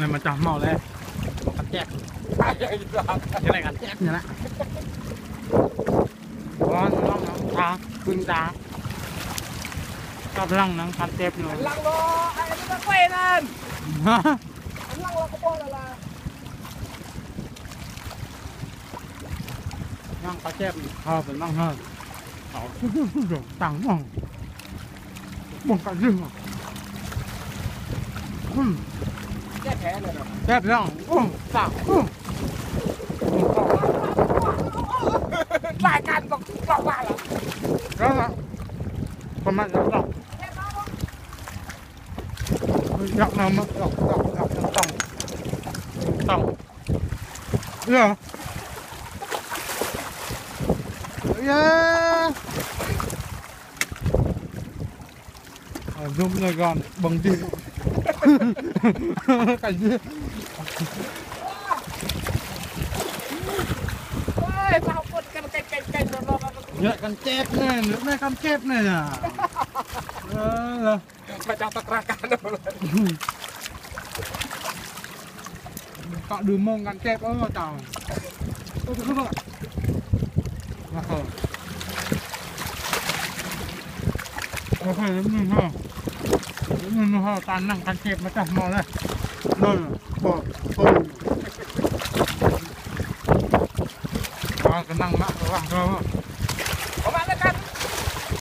นี่ยมานจะเมาแล้วกันแจกยังไรกันแจกเนี่ยนะร้อนร้อนน้ำตาขึ้นตากำลังนังคันเต็บอยู่ลังรอไอ้นี่ก็เว้ยนั่นลังรอกระโปงละละนั่งกระเจ็บเขบเป็นนั่งเฮ้อเขาต่างมองมองกันเรื่องอะ đó là con mắt dọc dọc dọc nào mà dọc dọc dọc dọc tổng tổng yeah yeah à, zoom này còn bằng gì cảnh gì ơi sao quật cái con chép này nước này con chép này à macam cọ đường mông ngắn kẹp ơ tao ơ thưa các bạn là khờ là khờ lắm nhìn ห่อตานนั่งคันเก็บมาจ้ะมอเลยนั่นปอบปอบก็นั่งมากระวังเรา